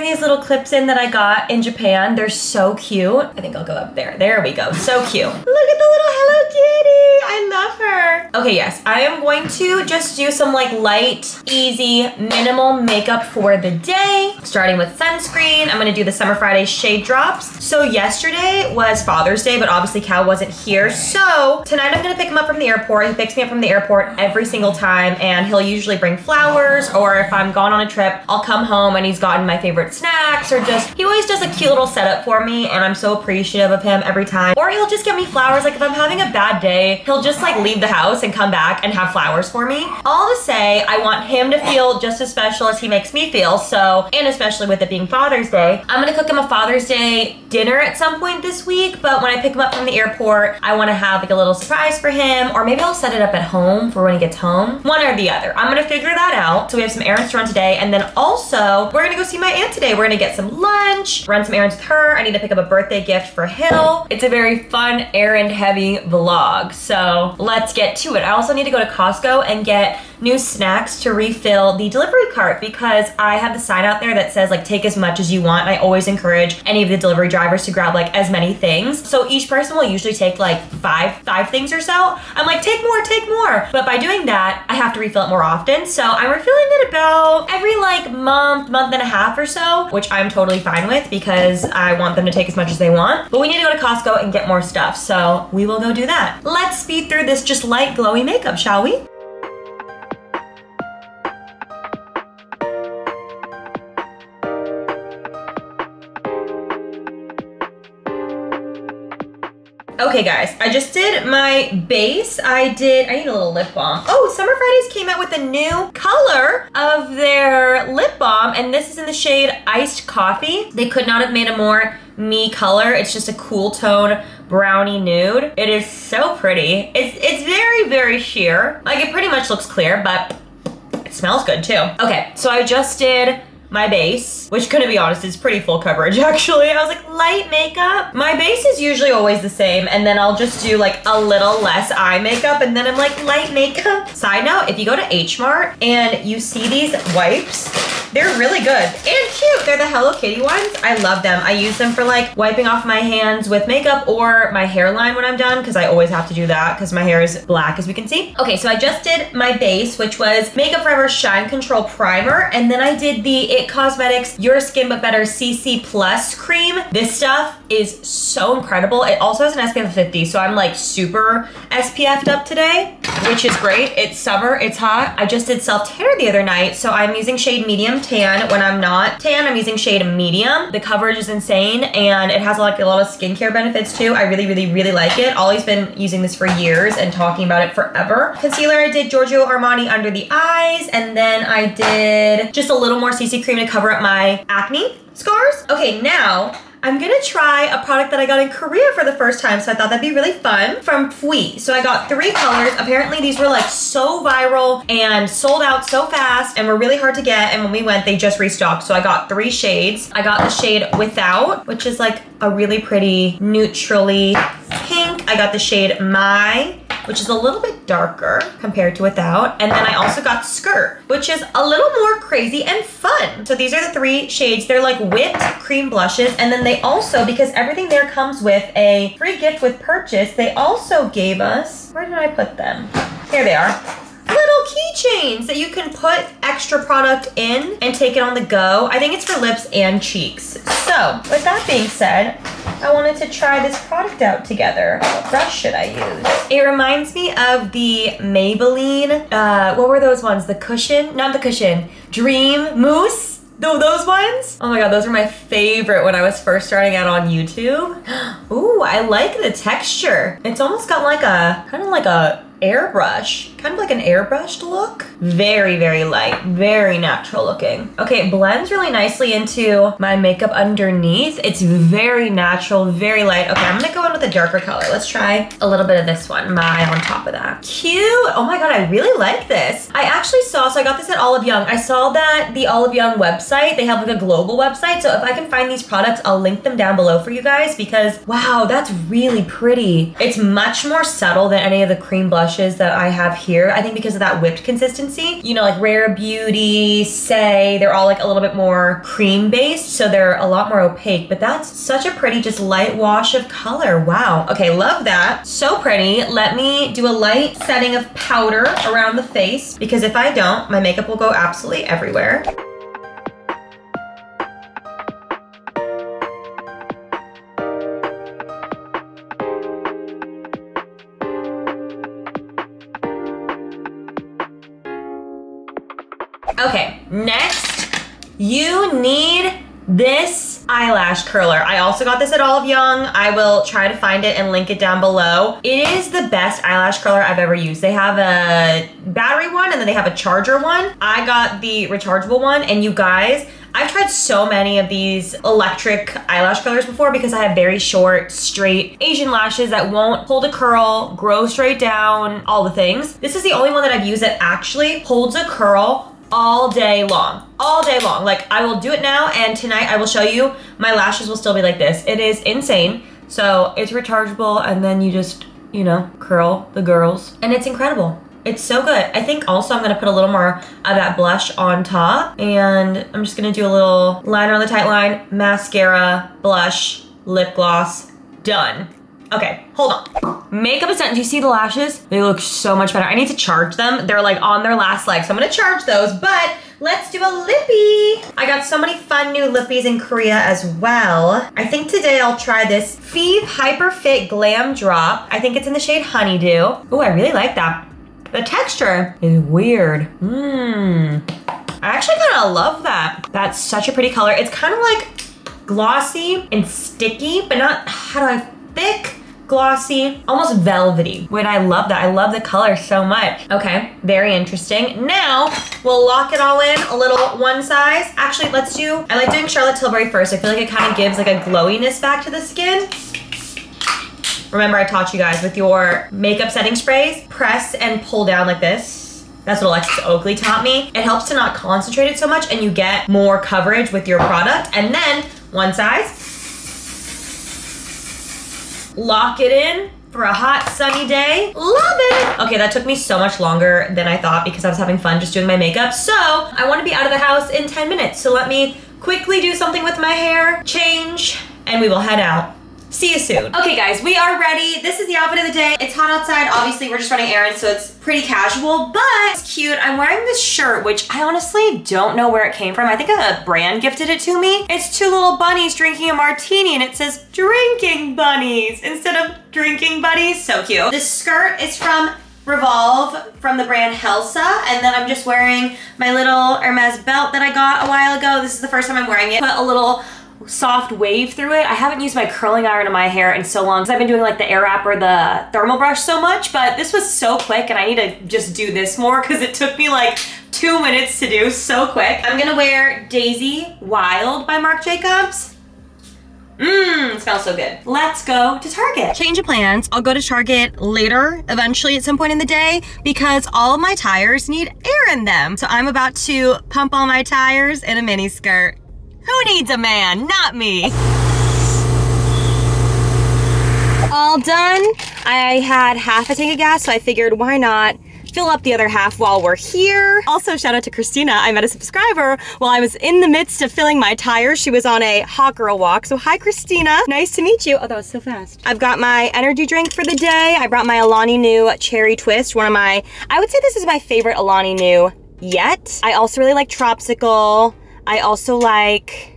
putting these little clips in that I got in Japan. They're so cute. I think I'll go up there. There we go, so cute. Look at the little Hello Kitty, I love her. Okay, yes, I am going to just do some like light, easy, minimal makeup for the day. Starting with sunscreen, I'm gonna do the Summer Friday shade drops. So yesterday was Father's Day, but obviously Cal wasn't here. So tonight I'm gonna pick him up from the airport. He picks me up from the airport every single time and he'll usually bring flowers or if I'm gone on a trip, I'll come home and he's gotten my favorite snacks or just, he always does a cute little setup for me and I'm so appreciative of him every time. Or he'll just get me flowers. Like if I'm having a bad day, he'll just like leave the house and come back and have flowers for me. All to say, I want him to feel just as special as he makes me feel. So, and especially with it being Father's Day, I'm gonna cook him a Father's Day dinner at some point this week. But when I pick him up from the airport, I wanna have like a little surprise for him or maybe I'll set it up at home for when he gets home. One or the other. I'm gonna figure that out. So we have some errands to run today. And then also, we're gonna go see my aunt today. We're gonna get some lunch, run some errands with her. I need to pick up a birthday gift for Hill. It's a very fun, errand heavy vlog. So let's get to it. I also need to go to Costco and get new snacks to refill the delivery cart because I have the sign out there that says like take as much as you want. I always encourage any of the delivery drivers to grab like as many things. So each person will usually take like five, five things or so. I'm like, take more, take more. But by doing that, I have to refill it more often. So I'm refilling it about every like month, month and a half or so, which I'm totally fine with because I want them to take as much as they want. But we need to go to Costco and get more stuff. So we will go do that. Let's speed through this just light glowy makeup, shall we? Okay guys, I just did my base. I did, I need a little lip balm. Oh, Summer Fridays came out with a new color of their lip balm and this is in the shade Iced Coffee. They could not have made a more me color. It's just a cool tone brownie nude. It is so pretty. It's, it's very, very sheer. Like it pretty much looks clear, but it smells good too. Okay, so I just did my base, which gonna be honest, is pretty full coverage actually. I was like, light makeup. My base is usually always the same and then I'll just do like a little less eye makeup and then I'm like, light makeup. Side note, if you go to H Mart and you see these wipes, they're really good and cute. They're the Hello Kitty ones. I love them. I use them for like wiping off my hands with makeup or my hairline when I'm done because I always have to do that because my hair is black as we can see. Okay, so I just did my base, which was Makeup Forever Shine Control Primer. And then I did the Cosmetics Your Skin But Better CC Plus cream. This stuff is so incredible. It also has an SPF of 50, so I'm like super SPF'd up today, which is great. It's summer, it's hot. I just did self-tanner the other night, so I'm using shade medium tan. When I'm not tan, I'm using shade medium. The coverage is insane, and it has like a lot of skincare benefits too. I really, really, really like it. Ollie's been using this for years and talking about it forever. Concealer, I did Giorgio Armani under the eyes, and then I did just a little more CC cream to cover up my acne scars. Okay, now I'm gonna try a product that I got in Korea for the first time, so I thought that'd be really fun, from fwee. So I got three colors. Apparently these were like so viral and sold out so fast and were really hard to get, and when we went, they just restocked. So I got three shades. I got the shade Without, which is like a really pretty neutrally pink. I got the shade My, which is a little bit darker compared to without. And then I also got skirt, which is a little more crazy and fun. So these are the three shades. They're like whipped cream blushes. And then they also, because everything there comes with a free gift with purchase, they also gave us, where did I put them? Here they are little keychains that you can put extra product in and take it on the go. I think it's for lips and cheeks. So with that being said, I wanted to try this product out together. What brush should I use? It reminds me of the Maybelline, uh, what were those ones? The cushion? Not the cushion. Dream Mousse? No, those ones? Oh my god, those were my favorite when I was first starting out on YouTube. Ooh, I like the texture. It's almost got like a, kind of like a airbrush, kind of like an airbrushed look. Very, very light, very natural looking. Okay, it blends really nicely into my makeup underneath. It's very natural, very light. Okay, I'm gonna go in with a darker color. Let's try a little bit of this one, my on top of that. Cute, oh my God, I really like this. I actually saw, so I got this at Olive Young. I saw that the Olive Young website, they have like a global website. So if I can find these products, I'll link them down below for you guys because wow, that's really pretty. It's much more subtle than any of the cream blush blushes that I have here. I think because of that whipped consistency. You know, like Rare Beauty, Say, they're all like a little bit more cream based, so they're a lot more opaque, but that's such a pretty just light wash of color. Wow. Okay, love that. So pretty. Let me do a light setting of powder around the face because if I don't, my makeup will go absolutely everywhere. You need this eyelash curler. I also got this at Olive Young. I will try to find it and link it down below. It is the best eyelash curler I've ever used. They have a battery one and then they have a charger one. I got the rechargeable one and you guys, I've tried so many of these electric eyelash curlers before because I have very short, straight Asian lashes that won't hold a curl, grow straight down, all the things. This is the only one that I've used that actually holds a curl all day long, all day long. Like I will do it now and tonight I will show you my lashes will still be like this. It is insane. So it's rechargeable and then you just, you know, curl the girls and it's incredible. It's so good. I think also I'm gonna put a little more of that blush on top and I'm just gonna do a little liner on the tight line, mascara, blush, lip gloss, done. Okay, hold on. Makeup is done. Do you see the lashes? They look so much better. I need to charge them. They're like on their last leg, so I'm gonna charge those, but let's do a lippy. I got so many fun new lippies in Korea as well. I think today I'll try this Feve Hyper Fit Glam Drop. I think it's in the shade Honeydew. Oh, I really like that. The texture is weird. Mmm. I actually kind of love that. That's such a pretty color. It's kind of like glossy and sticky, but not, how do I, thick? Glossy, almost velvety. Wait, I love that. I love the color so much. Okay, very interesting. Now, we'll lock it all in a little one size. Actually, let's do, I like doing Charlotte Tilbury first. I feel like it kind of gives like a glowiness back to the skin. Remember I taught you guys with your makeup setting sprays, press and pull down like this. That's what Alexis Oakley taught me. It helps to not concentrate it so much and you get more coverage with your product. And then one size, lock it in for a hot sunny day. Love it. Okay, that took me so much longer than I thought because I was having fun just doing my makeup. So I want to be out of the house in 10 minutes. So let me quickly do something with my hair, change, and we will head out. See you soon. Okay guys, we are ready. This is the outfit of the day. It's hot outside. Obviously, we're just running errands, so it's pretty casual, but it's cute. I'm wearing this shirt, which I honestly don't know where it came from. I think a brand gifted it to me. It's two little bunnies drinking a martini, and it says drinking bunnies instead of drinking buddies. So cute. This skirt is from Revolve from the brand Helsa. And then I'm just wearing my little Hermes belt that I got a while ago. This is the first time I'm wearing it. Put a little soft wave through it. I haven't used my curling iron in my hair in so long because I've been doing like the Airwrap or the thermal brush so much, but this was so quick and I need to just do this more because it took me like two minutes to do so quick. I'm gonna wear Daisy Wild by Marc Jacobs. Mmm, smells so good. Let's go to Target. Change of plans. I'll go to Target later, eventually at some point in the day, because all of my tires need air in them. So I'm about to pump all my tires in a mini skirt. Who needs a man? Not me. All done. I had half a tank of gas, so I figured why not fill up the other half while we're here. Also, shout out to Christina. I met a subscriber while I was in the midst of filling my tires. She was on a hot girl walk. So hi, Christina. Nice to meet you. Oh, that was so fast. I've got my energy drink for the day. I brought my Alani Nu Cherry Twist, one of my, I would say this is my favorite Alani Nu yet. I also really like Tropsicle. I also like...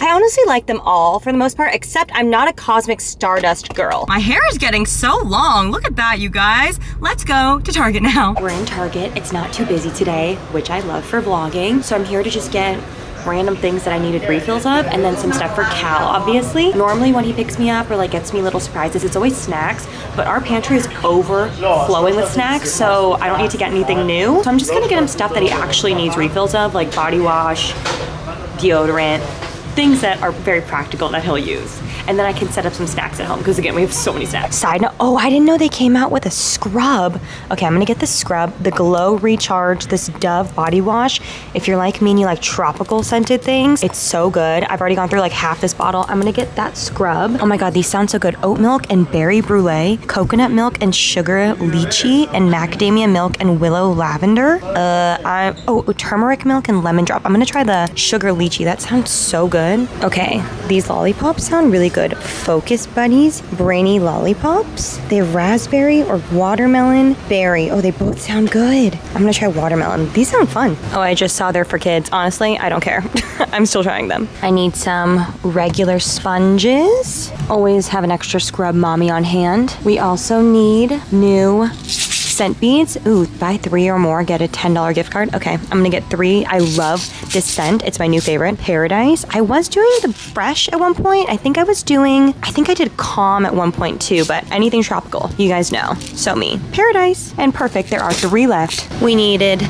I honestly like them all for the most part, except I'm not a Cosmic Stardust girl. My hair is getting so long. Look at that, you guys. Let's go to Target now. We're in Target. It's not too busy today, which I love for vlogging. So I'm here to just get random things that I needed refills of and then some stuff for Cal, obviously. Normally when he picks me up or like gets me little surprises, it's always snacks, but our pantry is overflowing with snacks, so I don't need to get anything new. So I'm just gonna get him stuff that he actually needs refills of, like body wash, deodorant, things that are very practical that he'll use. And then I can set up some snacks at home because again, we have so many snacks. Side note, oh, I didn't know they came out with a scrub. Okay, I'm gonna get the scrub, the Glow Recharge, this Dove body wash. If you're like me and you like tropical scented things, it's so good. I've already gone through like half this bottle. I'm gonna get that scrub. Oh my God, these sound so good. Oat milk and berry brulee, coconut milk and sugar lychee, and macadamia milk and willow lavender. Uh, I, oh, turmeric milk and lemon drop. I'm gonna try the sugar lychee. That sounds so good. Okay, these lollipops sound really good. Focus Buddies Brainy Lollipops. They have raspberry or watermelon berry. Oh, they both sound good. I'm gonna try watermelon. These sound fun. Oh, I just saw they're for kids. Honestly, I don't care. I'm still trying them. I need some regular sponges. Always have an extra scrub mommy on hand. We also need new scent beads. Ooh, buy three or more, get a $10 gift card. Okay, I'm gonna get three. I love this scent. It's my new favorite. Paradise. I was doing the fresh at one point. I think I was doing, I think I did calm at one point too, but anything tropical, you guys know. So me. Paradise and perfect. There are three left. We needed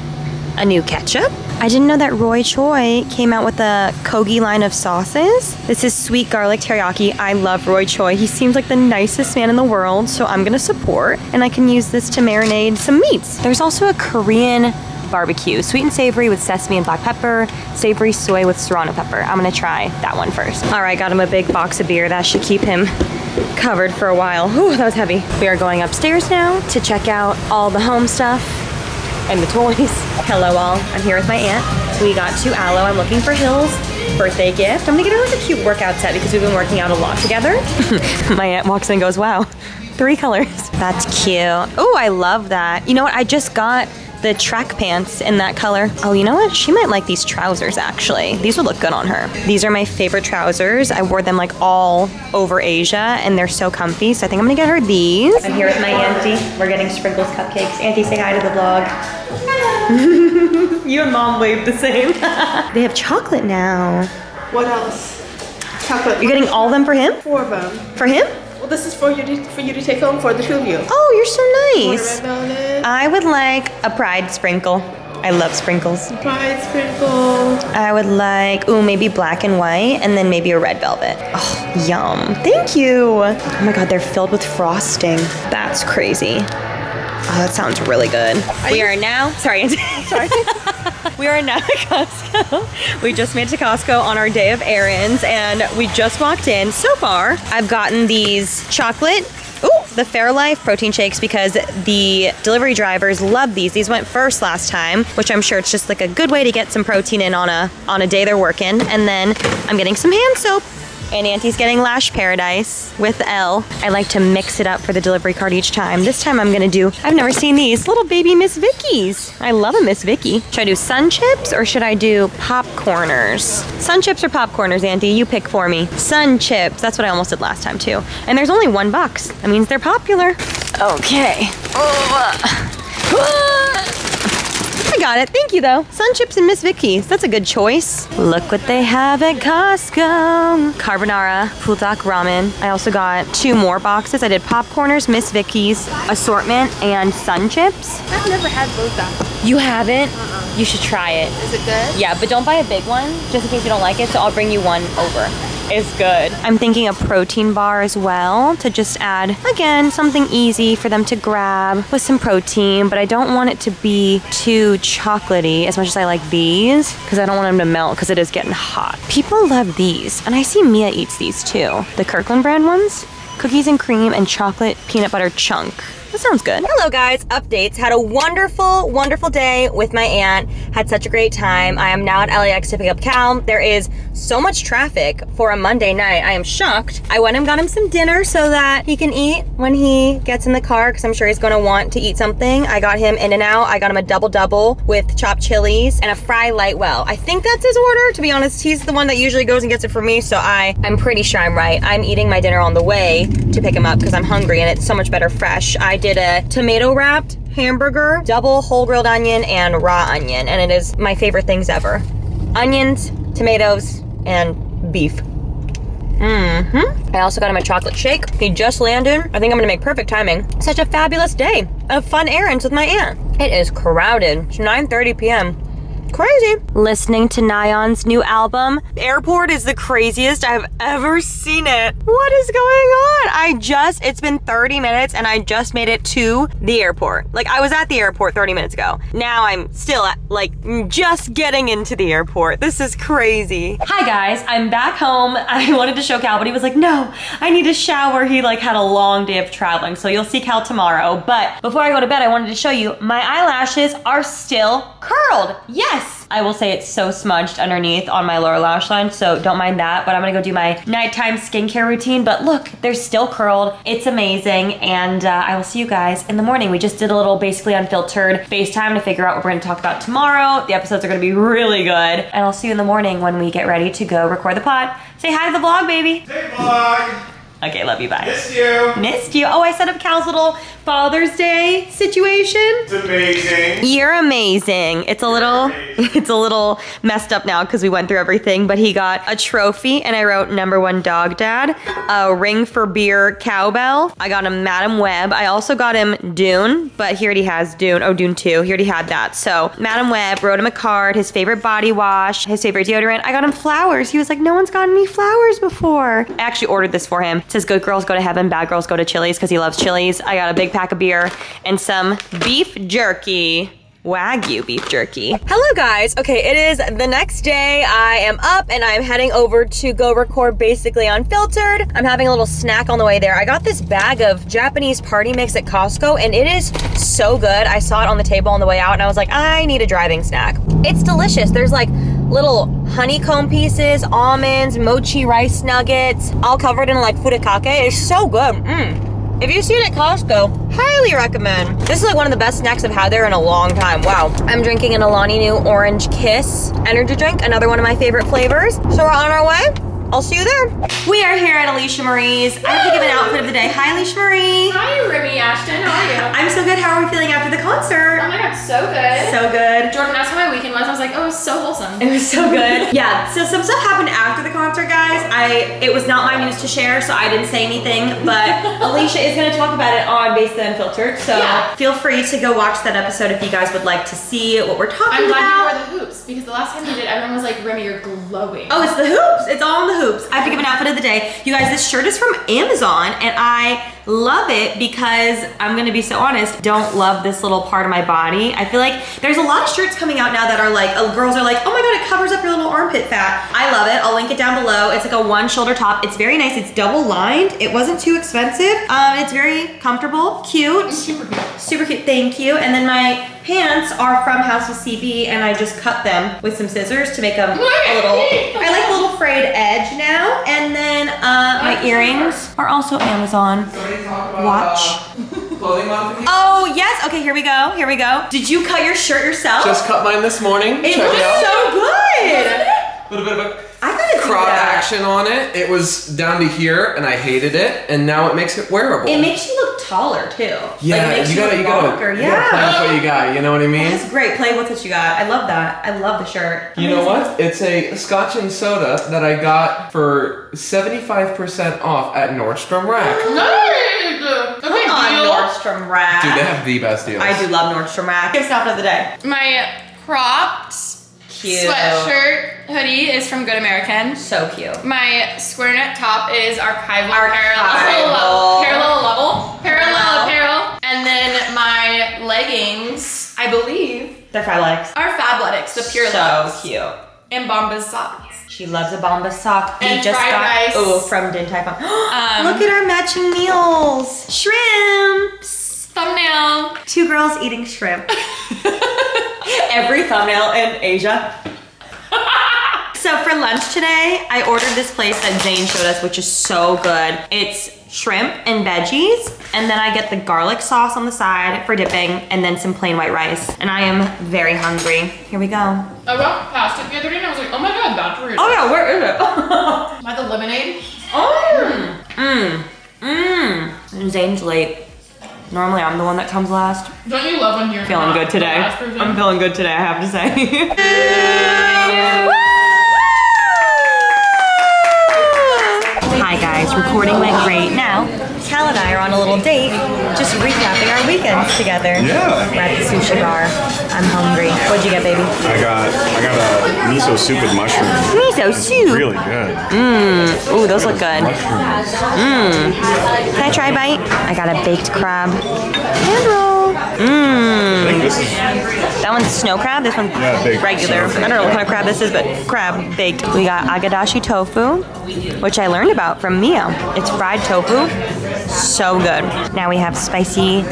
a new ketchup. I didn't know that Roy Choi came out with a Kogi line of sauces. This is sweet garlic teriyaki. I love Roy Choi. He seems like the nicest man in the world, so I'm gonna support. And I can use this to marinate some meats. There's also a Korean barbecue, sweet and savory with sesame and black pepper, savory soy with serrano pepper. I'm gonna try that one first. All right, got him a big box of beer. That should keep him covered for a while. Ooh, that was heavy. We are going upstairs now to check out all the home stuff and the toys. Hello all, I'm here with my aunt. We got two aloe. I'm looking for Hills birthday gift. I'm gonna get her like a cute workout set because we've been working out a lot together. my aunt walks in and goes, wow, three colors. That's cute. Oh, I love that. You know what, I just got the track pants in that color. Oh, you know what? She might like these trousers actually. These would look good on her. These are my favorite trousers. I wore them like all over Asia and they're so comfy. So I think I'm gonna get her these. I'm here with my auntie. We're getting sprinkles cupcakes. Auntie, say hi to the vlog. you and mom waved the same. they have chocolate now. What else? Chocolate. You're getting all of them for him? four of them. For him? Well, this is for you to, for you to take home for the two of you. Oh, you're so nice. I would like a pride sprinkle. I love sprinkles. pride sprinkle. I would like, ooh, maybe black and white, and then maybe a red velvet. Oh, yum. Thank you. Oh my god, they're filled with frosting. That's crazy. Oh, that sounds really good. we are now, sorry, sorry. we are now at Costco. We just made it to Costco on our day of errands, and we just walked in. So far, I've gotten these chocolate Ooh, the Fairlife protein shakes because the delivery drivers love these. These went first last time, which I'm sure it's just like a good way to get some protein in on a on a day they're working. And then I'm getting some hand soap. And Auntie's getting Lash Paradise with L. I like to mix it up for the delivery card each time. This time I'm gonna do, I've never seen these, little baby Miss Vickie's. I love a Miss Vickie. Should I do sun chips or should I do popcorners? Sun chips or popcorners, Auntie? You pick for me. Sun chips, that's what I almost did last time too. And there's only one box. That means they're popular. Okay. I got it. Thank you, though. Sun chips and Miss Vickie's. That's a good choice. Look what they have at Costco. Carbonara, Buldak ramen. I also got two more boxes. I did popcorners, Miss Vickie's, assortment, and sun chips. I've never had both You haven't? Uh-uh. You should try it. Is it good? Yeah, but don't buy a big one just in case you don't like it. So I'll bring you one over. It's good. I'm thinking a protein bar as well to just add, again, something easy for them to grab with some protein, but I don't want it to be too chocolatey as much as I like these because I don't want them to melt because it is getting hot. People love these, and I see Mia eats these too. The Kirkland brand ones. Cookies and cream and chocolate peanut butter chunk. That sounds good. Hello guys, updates. Had a wonderful, wonderful day with my aunt. Had such a great time. I am now at LAX to pick up Cal. There is so much traffic for a Monday night. I am shocked. I went and got him some dinner so that he can eat when he gets in the car because I'm sure he's gonna want to eat something. I got him In-N-Out. I got him a double double with chopped chilies and a fry light well. I think that's his order. To be honest, he's the one that usually goes and gets it for me. So I, I'm pretty sure I'm right. I'm eating my dinner on the way to pick him up because I'm hungry and it's so much better fresh. I did a tomato wrapped hamburger, double whole grilled onion and raw onion. And it is my favorite things ever. Onions, tomatoes, and beef. Mm-hmm. I also got him a chocolate shake. He just landed. I think I'm gonna make perfect timing. Such a fabulous day of fun errands with my aunt. It is crowded. It's 9.30 p.m. Crazy. Listening to Nyan's new album. Airport is the craziest I've ever seen it. What is going on? I just, it's been 30 minutes and I just made it to the airport. Like I was at the airport 30 minutes ago. Now I'm still at, like just getting into the airport. This is crazy. Hi guys, I'm back home. I wanted to show Cal, but he was like, no, I need a shower. He like had a long day of traveling. So you'll see Cal tomorrow. But before I go to bed, I wanted to show you my eyelashes are still curled. Yes. I will say it's so smudged underneath on my lower lash line, so don't mind that. But I'm gonna go do my nighttime skincare routine. But look, they're still curled. It's amazing. And uh, I will see you guys in the morning. We just did a little basically unfiltered FaceTime to figure out what we're gonna talk about tomorrow. The episodes are gonna be really good. And I'll see you in the morning when we get ready to go record the pod. Say hi to the vlog, baby. Hey vlog! Okay, love you, bye. Missed you! Missed you. Oh, I set up Cal's little Father's Day situation. It's amazing. You're amazing. It's a little, amazing. it's a little messed up now because we went through everything. But he got a trophy, and I wrote number one dog dad, a ring for beer cowbell. I got him Madame Web. I also got him Dune, but he already has Dune. Oh, Dune two. He already had that. So Madame Web wrote him a card, his favorite body wash, his favorite deodorant. I got him flowers. He was like, no one's gotten me flowers before. I actually ordered this for him. It says good girls go to heaven, bad girls go to Chili's because he loves Chili's. I got a big pack of beer and some beef jerky. Wagyu beef jerky. Hello guys. Okay, it is the next day. I am up and I'm heading over to go record basically unfiltered. I'm having a little snack on the way there. I got this bag of Japanese party mix at Costco and it is so good. I saw it on the table on the way out and I was like, I need a driving snack. It's delicious. There's like little honeycomb pieces, almonds, mochi rice nuggets, all covered in like furikake. It's so good. Mmm. If you see it at Costco, highly recommend. This is like one of the best snacks I've had there in a long time. Wow. I'm drinking an Alani Nu Orange Kiss energy drink, another one of my favorite flavors. So we're on our way. I'll see you there. We are here at Alisha Marie's. I have to give an outfit of the day. Hi, Alisha Marie. Hi, Remi Ashten. How are you? I'm so good. How are we feeling after the concert? Oh my god, so good. So good. Jordan asked how my weekend was. I was like, oh, it was so wholesome. It was so good. yeah, so some stuff happened after the concert, guys. I it was not my news to share, so I didn't say anything. But Alisha is gonna talk about it on Basically Unfiltered. So Yeah. feel free to go watch that episode if you guys would like to see what we're talking about. I'm glad you wore the hoops because the last time you did, everyone was like, Remi, you're glowing. Oh, it's the hoops. It's all in the hoops. I have to give an outfit of the day. You guys, this shirt is from Amazon and I love it because I'm gonna be so honest, don't love this little part of my body. I feel like there's a lot of shirts coming out now that are like, uh, girls are like, oh my god, it covers up your little armpit fat. I love it. I'll link it down below. It's like a one shoulder top. It's very nice. It's double lined. It wasn't too expensive. Um, it's very comfortable, cute. Super cute. Super cute, thank you. And then my pants are from House of CB and I just cut them with some scissors to make them a little, I like a little frayed edge now. And then uh, my earrings are also Amazon. Somebody talk about Watch. uh, clothing modification. Oh yes, okay, here we go, here we go. Did you cut your shirt yourself? Just cut mine this morning. it Check looks it so good. A little bit of a I crop that. action on it. It was down to here, and I hated it, and now it makes it wearable. It makes you look taller too. yeah, like, it makes you gotta, you gotta, longer. you yeah. gotta play with what you got. You know what I mean? That's great. Play with what you got. I love that. I love the shirt. You know what? It's a Scotch and soda that I got for 75% off at Nordstrom Rack. Nice! Okay, Come on, deal. Nordstrom Rack. Dude, they have the best deals. I do love Nordstrom Rack. Gift outfit of the day. My cropped Cute. sweatshirt hoodie is from Good American. So cute. My square neck top is archival, Archival. parallel level, parallel level, parallel apparel, and then my leggings, I believe, They're Fabletics. are Fabletics, the pure so loves, cute. and Bombas socks. She loves a Bomba sock. We And just fried got rice. oh from Din Tai Fung. Um, Look at our matching meals. Shrimps. Thumbnail. Two girls eating shrimp. Every thumbnail in Asia. So for lunch today, I ordered this place that Zane showed us, which is so good. It's shrimp and veggies, and then I get the garlic sauce on the side for dipping, and then some plain white rice. And I am very hungry. Here we go. I walked past it the other day and I was like, oh my god, that's weird. Oh yeah, where is it? Am I the lemonade? Oh. Mmm. Mmm. Zane's late. Normally I'm the one that comes last. Don't you love when you're Feeling good today. I'm feeling good today, I have to say. Hi guys, recording went great. Now, Cal and I are on a little date, just recapping our weekends together. Yeah. We're at the sushi bar. I'm hungry. What'd you get, baby? I got I got a miso soup with mushrooms. Miso soup. Really good. Mmm. Ooh, those look good. Mushrooms. Mm. Can I try a bite? I got a baked crab hand roll. I Mmm. think this is That one's snow crab. This one's Yeah, regular. I don't know what kind of crab this is, but crab baked. We got agedashi tofu, which I learned about from Mia. It's fried tofu. So good. Now we have spicy,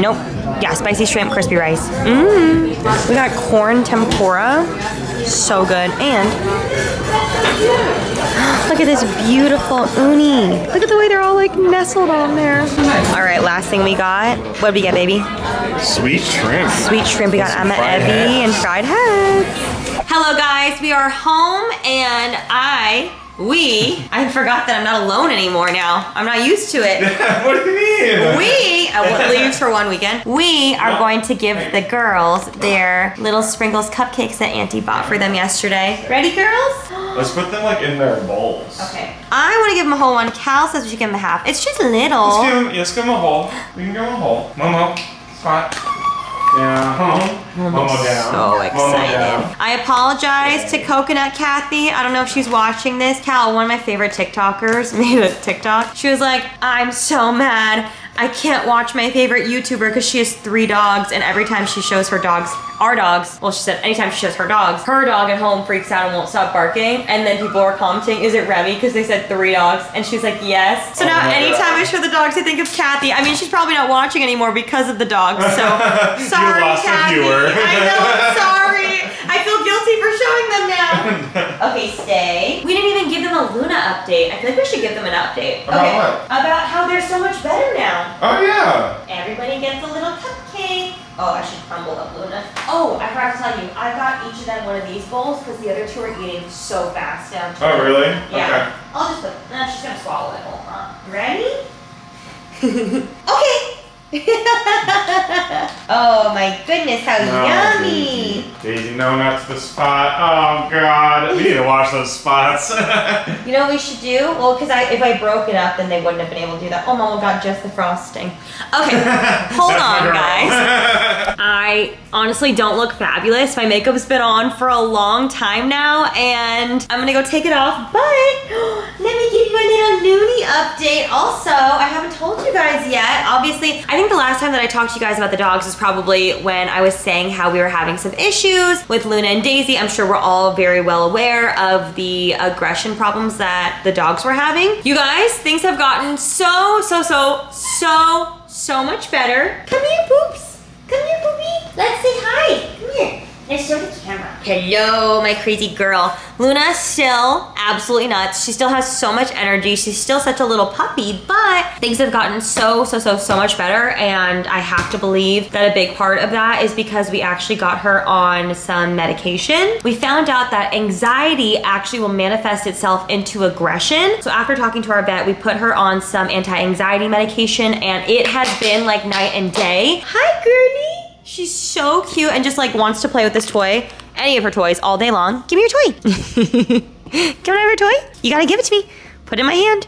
nope, yeah, spicy shrimp crispy rice. Mmm. We got corn tempura. So good. And look at this beautiful uni. Look at the way they're all like nestled on there. All right, last thing we got. What did we get, baby? sweet shrimp. Sweet shrimp. We got Some Emma fried Evie and fried heads. Hello guys, we are home and I, we, I forgot that I'm not alone anymore now. I'm not used to it. what do you mean? We, uh, I will leave for one weekend. We are going to give the girls their little sprinkles cupcakes that Auntie bought for them yesterday. Ready, girls? Let's put them like in their bowls. Okay. I want to give them a whole one. Cal says we should give them a half. It's just little. Let's give them, let's give them a whole. We can give them a hole. Momo, spot. Down. Momo down. So excited. down. I apologize to Coconut Kathy. I don't know if she's watching this. Cal, one of my favorite TikTokers, made a TikTok. She was like, I'm so mad. I can't watch my favorite YouTuber because she has three dogs, and every time she shows her dogs, our dogs, well, she said anytime she shows her dogs, her dog at home freaks out and won't stop barking. And then people are commenting, is it Remi? Because they said three dogs. And she's like, yes. So Oh now anytime I gosh. show the dogs, I think of Kathy. I mean, she's probably not watching anymore because of the dogs. So sorry, Kathy. viewer. I know, I'm sorry. I feel guilty for showing them now. okay, stay. We didn't even give them a Luna update. I feel like we should give them an update. About okay. what? About how they're so much better now. Oh yeah. Everybody gets a little cupcake. Oh, I should crumble up Luna. Oh, I forgot to tell you, I got each of them one of these bowls because the other two are eating so fast now. too. Oh really? Yeah. I'll just put, nah, she's gonna swallow it whole, huh? Ready? okay. oh my goodness, how No, yummy. Daisy. Daisy, no, that's the spot. Oh god. We need to wash those spots. You know what we should do? Well, because I, if I broke it up, then they wouldn't have been able to do that. Oh, Mama got just the frosting. Okay, hold on, guys. I honestly don't look fabulous. My makeup's been on for a long time now, and I'm gonna go take it off. But let me give you a little Looney update. Also, I haven't told you guys yet. Obviously, I think the last time that I talked to you guys about the dogs is probably when I was saying how we were having some issues with Luna and Daisy. I'm sure we're all very well aware of the aggression problems that the dogs were having. You guys, things have gotten so, so, so, so, so much better. Come here, poops. Come here, poopy. Let's say hi. Come here. Let's show the camera. Hello, my crazy girl. Luna still absolutely nuts. She still has so much energy. She's still such a little puppy, but things have gotten so, so, so, so much better. And I have to believe that a big part of that is because we actually got her on some medication. We found out that anxiety actually will manifest itself into aggression. So after talking to our vet, we put her on some anti-anxiety medication and it has been like night and day. Hi, girlie. She's so cute and just like wants to play with this toy, any of her toys all day long. Give me your toy. Can I have your toy? You gotta give it to me. Put it in my hand.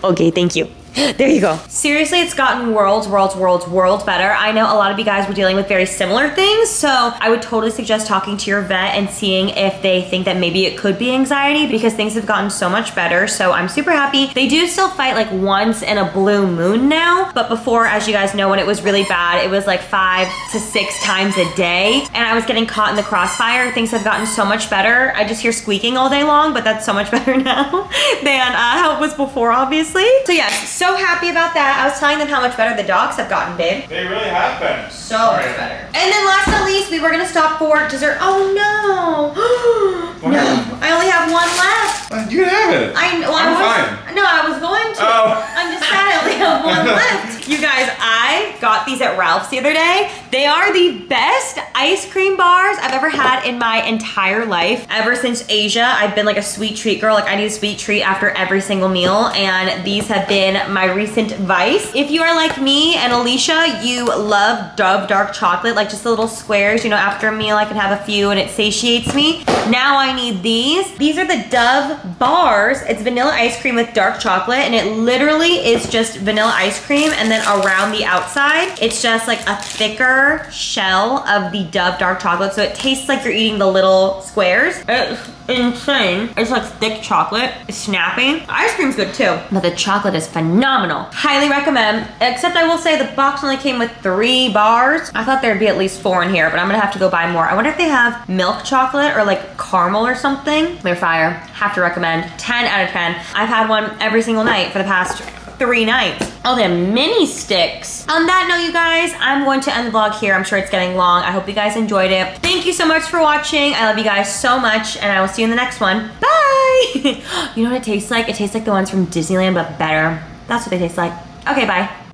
okay, thank you. There you go. Seriously, it's gotten worlds, worlds, worlds, worlds better. I know a lot of you guys were dealing with very similar things, so I would totally suggest talking to your vet and seeing if they think that maybe it could be anxiety because things have gotten so much better. So I'm super happy. They do still fight like once in a blue moon now, but before, as you guys know, when it was really bad, it was like five to six times a day, and I was getting caught in the crossfire. Things have gotten so much better. I just hear squeaking all day long, but that's so much better now than uh, how it was before, obviously. So yeah, so happy about that. I was telling them how much better the dogs have gotten, babe. They really have been. So much better. And then last but not least, we were gonna stop for dessert. Oh no! No. I only have one left. Uh, You can have it. I well, I'm I was, fine. No, I was going to. Oh. I'm just sad I only have one left. You guys, I got these at Ralph's the other day. They are the best ice cream bars I've ever had in my entire life. Ever since Asia, I've been like a sweet treat girl. Like I need a sweet treat after every single meal and these have been my recent vice. If you are like me and Alisha, you love Dove dark chocolate, like just the little squares, you know, after a meal I can have a few and it satiates me. Now I need these. These are the Dove bars. It's vanilla ice cream with dark chocolate and it literally is just vanilla ice cream and then around the outside, it's just like a thicker shell of the Dove dark chocolate. So it tastes like you're eating the little squares. It's insane. It's like thick chocolate. It's snappy. Ice cream's good too, but the chocolate is phenomenal. Highly recommend, except I will say the box only came with three bars. I thought there'd be at least four in here, but I'm gonna have to go buy more. I wonder if they have milk chocolate or like caramel or something. They're fire. Have to recommend. 10 out of 10. I've had one every single night for the past three nights. Oh, they're mini sticks. On that note, you guys, I'm going to end the vlog here. I'm sure it's getting long. I hope you guys enjoyed it. Thank you so much for watching. I love you guys so much, and I will see you in the next one. Bye! you know what it tastes like? It tastes like the ones from Disneyland, but better. That's what they taste like. Okay, bye.